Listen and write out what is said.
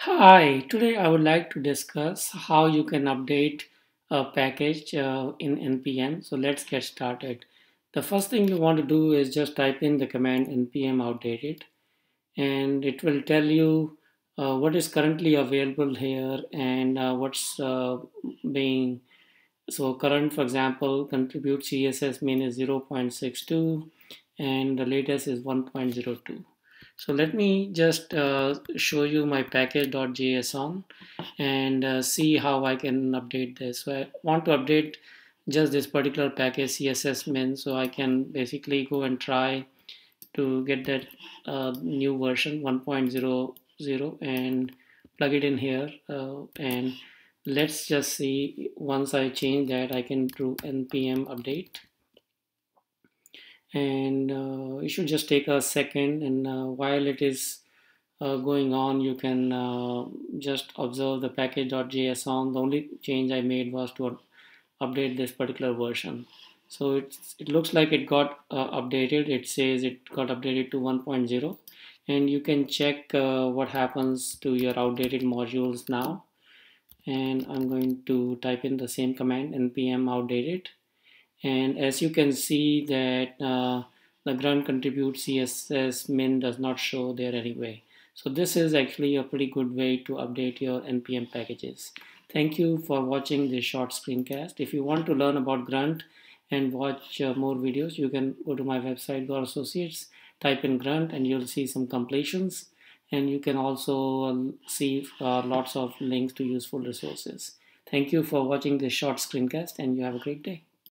Hi, today I would like to discuss how you can update a package uh, in npm. So let's get started. The first thing you want to do is just type in the command npm outdated and it will tell you uh, what is currently available here and uh, what's uh, being so current for example contribute css min is 0.62 and the latest is 1.02 so let me just uh, show you my package.json and uh, see how I can update this. So I want to update just this particular package CSS min so I can basically go and try to get that uh, new version 1.00 and plug it in here uh, and let's just see once I change that I can do npm update and uh, it should just take a second and uh, while it is uh, going on you can uh, just observe the package.json the only change I made was to update this particular version. So it looks like it got uh, updated. It says it got updated to 1.0 and you can check uh, what happens to your outdated modules now. And I'm going to type in the same command npm outdated and as you can see that uh, the grunt contribute css min does not show there anyway. So this is actually a pretty good way to update your npm packages. Thank you for watching this short screencast. If you want to learn about grunt and watch uh, more videos you can go to my website Gaur associates type in grunt and you'll see some completions. And you can also um, see uh, lots of links to useful resources. Thank you for watching this short screencast and you have a great day